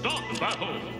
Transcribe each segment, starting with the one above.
Start the battle!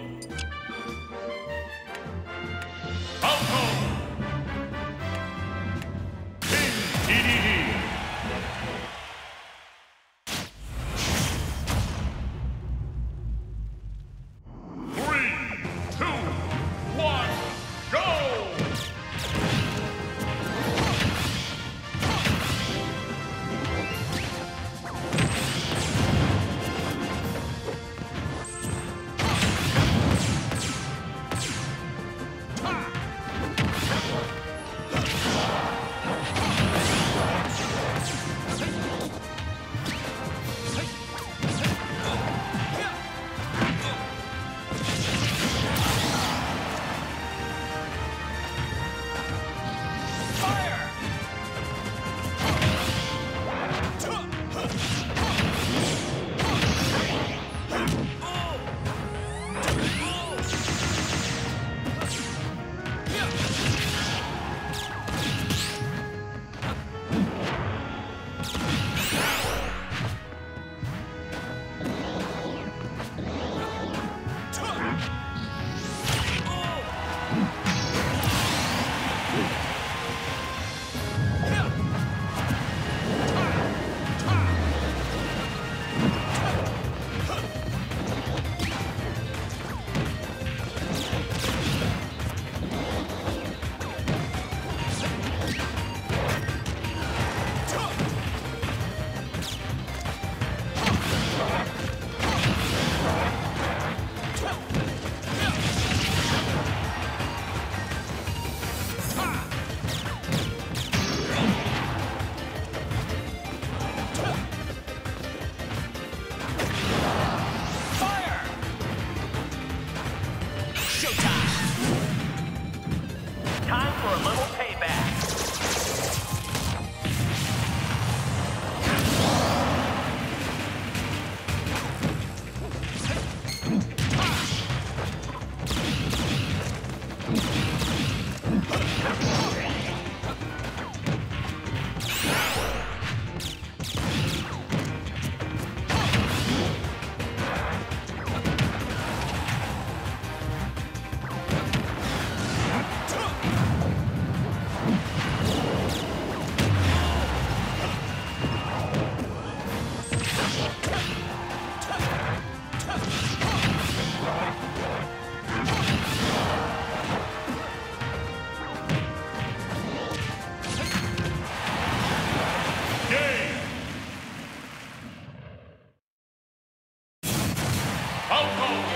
For a little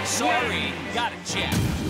Sorry, got it, Jeff.